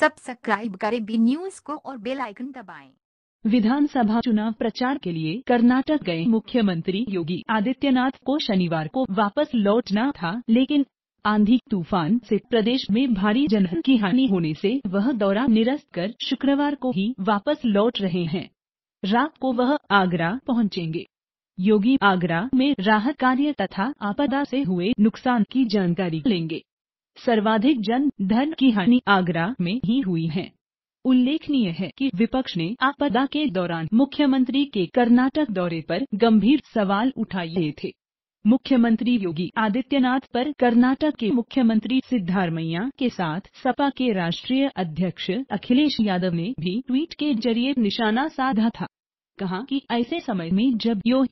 Subscribe करें B news को और बेल आइकन दबाएँ। विधानसभा चुनाव प्रचार के लिए कर्नाटक गए मुख्यमंत्री योगी आदित्यनाथ को शनिवार को वापस लौटना था, लेकिन आंधी, तूफ़ान से प्रदेश में भारी जनधन की हानि होने से वह दौरा निरस्त कर शुक्रवार को ही वापस लौट रहे हैं। रात को वह आगरा पहुँचेंगे। योगी आगरा में राहत कार्य तथा आपदा से हुए नुकसान की जानकारी लेंगे। सर्वाधिक जन धन की हानि आगरा में ही हुई है। उल्लेखनीय है कि विपक्ष ने आपदा के दौरान मुख्यमंत्री के कर्नाटक दौरे पर गंभीर सवाल उठाए थे। मुख्यमंत्री योगी आदित्यनाथ पर कर्नाटक के मुख्यमंत्री सिद्धारमैया के साथ सपा के राष्ट्रीय अध्यक्ष अखिलेश यादव ने भी ट्वीट के ज़रिए निशाना साधा था। कहा कि ऐसे समय में जब यो